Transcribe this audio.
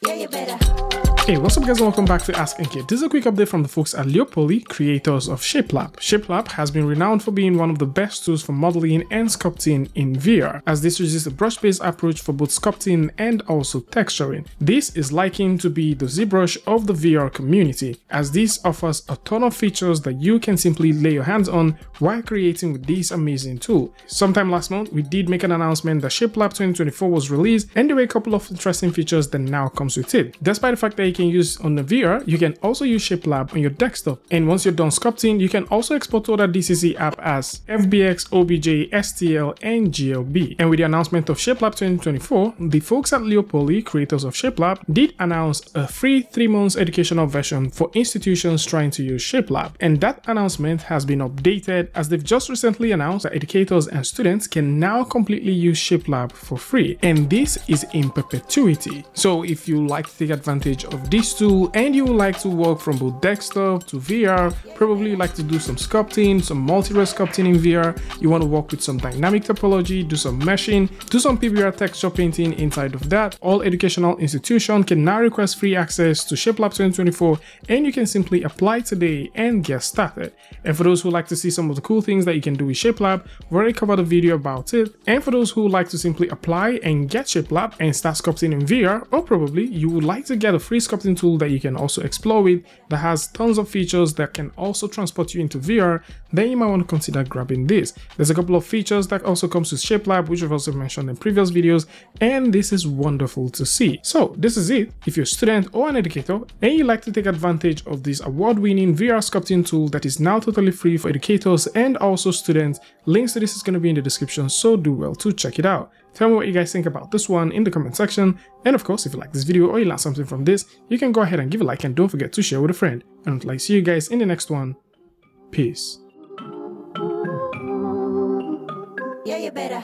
Hey, what's up guys and welcome back to Ask NK. This is a quick update from the folks at Leopoly, creators of ShapeLab. ShapeLab has been renowned for being one of the best tools for modeling and sculpting in VR, as this uses a brush-based approach for both sculpting and also texturing. This is likened to be the ZBrush of the VR community, as this offers a ton of features that you can simply lay your hands on while creating with this amazing tool. Sometime last month, we did make an announcement that ShapeLab 2024 was released and there were a couple of interesting features that now comes with it. Despite the fact that you can use on the VR, you can also use ShapeLab on your desktop. And once you're done sculpting, you can also export to other DCC app as FBX, OBJ, STL, and GLB. And with the announcement of ShapeLab 2024, the folks at Leopoly, creators of ShapeLab, did announce a free 3 months educational version for institutions trying to use ShapeLab. And that announcement has been updated as they've just recently announced that educators and students can now completely use ShapeLab for free. And this is in perpetuity. So if you like to take advantage of this tool and you would like to work from both desktop to VR, probably like to do some sculpting, some multi-res sculpting in VR, you want to work with some dynamic topology, do some meshing, do some PBR texture painting inside of that, all educational institutions can now request free access to ShapeLab 2024 and you can simply apply today and get started. And for those who like to see some of the cool things that you can do with ShapeLab, we already covered a video about it. And for those who like to simply apply and get ShapeLab and start sculpting in VR, or probably you would like to get a free sculpting tool that you can also explore with that has tons of features that can also transport you into VR, then you might want to consider grabbing this. There's a couple of features that also comes with ShapeLab, which I've also mentioned in previous videos, and this is wonderful to see. So this is it. If you're a student or an educator and you like to take advantage of this award-winning VR sculpting tool that is now totally free for educators and also students, links to this is going to be in the description, so do well to check it out. Tell me what you guys think about this one in the comment section. And of course, if you like this video or you learned something from this, you can go ahead and give a like and don't forget to share with a friend. And until I see you guys in the next one, peace. Yeah, you better.